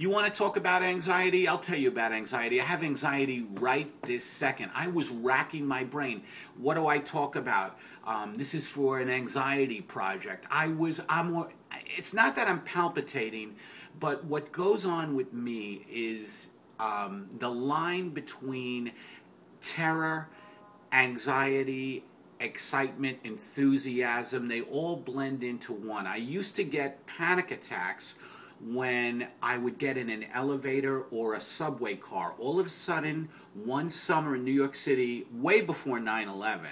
You want to talk about anxiety? I'll tell you about anxiety. I have anxiety right this second. I was racking my brain. What do I talk about? Um, this is for an anxiety project. I was, I'm, it's not that I'm palpitating, but what goes on with me is um, the line between terror, anxiety, excitement, enthusiasm, they all blend into one. I used to get panic attacks when I would get in an elevator or a subway car. All of a sudden, one summer in New York City, way before 9 11,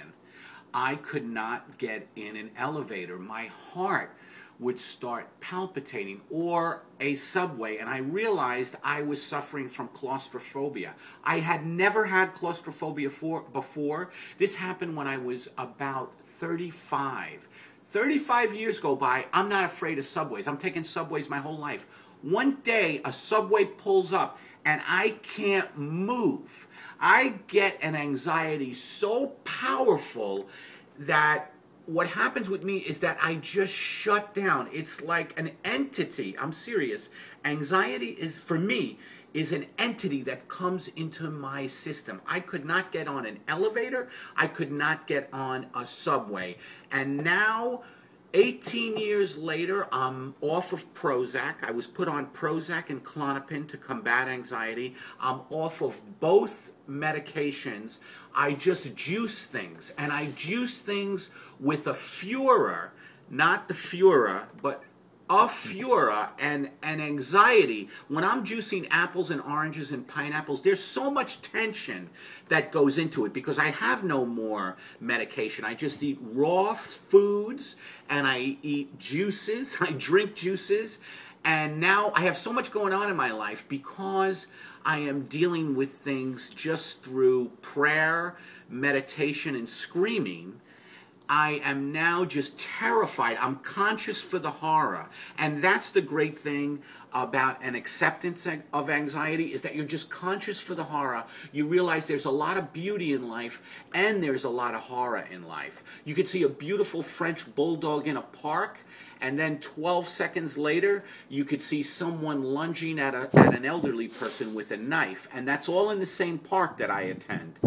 I could not get in an elevator. My heart would start palpitating or a subway and I realized I was suffering from claustrophobia. I had never had claustrophobia for, before. This happened when I was about 35. 35 years go by, I'm not afraid of subways. I'm taking subways my whole life. One day, a subway pulls up and I can't move. I get an anxiety so powerful that what happens with me is that I just shut down. It's like an entity. I'm serious. Anxiety is, for me, is an entity that comes into my system. I could not get on an elevator. I could not get on a subway. And now, 18 years later, I'm off of Prozac. I was put on Prozac and Klonopin to combat anxiety. I'm off of both medications. I just juice things. And I juice things with a Fura, not the Führer, but of Fura and, and anxiety, when I'm juicing apples and oranges and pineapples, there's so much tension that goes into it because I have no more medication. I just eat raw foods and I eat juices, I drink juices, and now I have so much going on in my life because I am dealing with things just through prayer, meditation, and screaming I am now just terrified. I'm conscious for the horror. And that's the great thing about an acceptance of anxiety is that you're just conscious for the horror. You realize there's a lot of beauty in life and there's a lot of horror in life. You could see a beautiful French bulldog in a park and then 12 seconds later you could see someone lunging at, a, at an elderly person with a knife and that's all in the same park that I attend.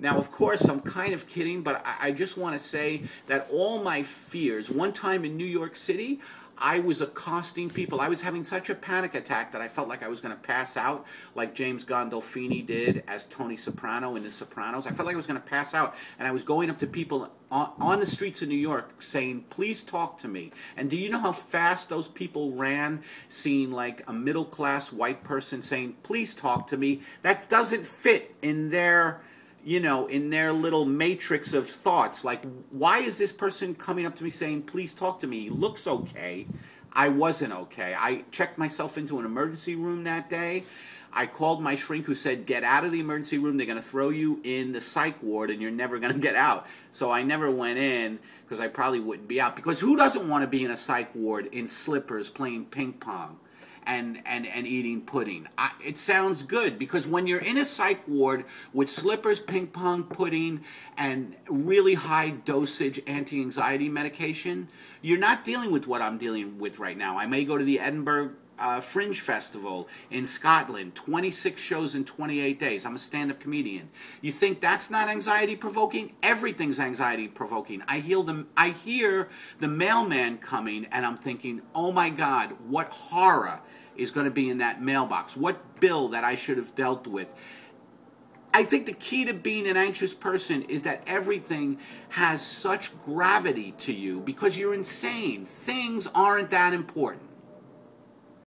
Now, of course, I'm kind of kidding, but I, I just want to say that all my fears, one time in New York City, I was accosting people. I was having such a panic attack that I felt like I was going to pass out, like James Gandolfini did as Tony Soprano in The Sopranos. I felt like I was going to pass out, and I was going up to people on, on, the streets of New York saying, please talk to me. And do you know how fast those people ran, seeing like a middle class white person saying, please talk to me? That doesn't fit in their you know, in their little matrix of thoughts. Like, why is this person coming up to me saying, please talk to me? He looks okay. I wasn't okay. I checked myself into an emergency room that day. I called my shrink who said, Get out of the emergency room. They're going to throw you in the psych ward and you're never going to get out. So I never went in because I probably wouldn't be out. Because who doesn't want to be in a psych ward in slippers playing ping pong? And, and, and eating pudding. I, it sounds good because when you're in a psych ward with slippers, ping pong, pudding, and really high dosage anti anxiety medication, you're not dealing with what I'm dealing with right now. I may go to the Edinburgh uh, Fringe Festival in Scotland, 26 shows in 28 days. I'm a stand up comedian. You think that's not anxiety provoking? Everything's anxiety provoking. I I hear the mailman coming and I'm thinking, oh my God, what horror is going to be in that mailbox? What bill that I should have dealt with? I think the key to being an anxious person is that everything has such gravity to you because you're insane. Things aren't that important.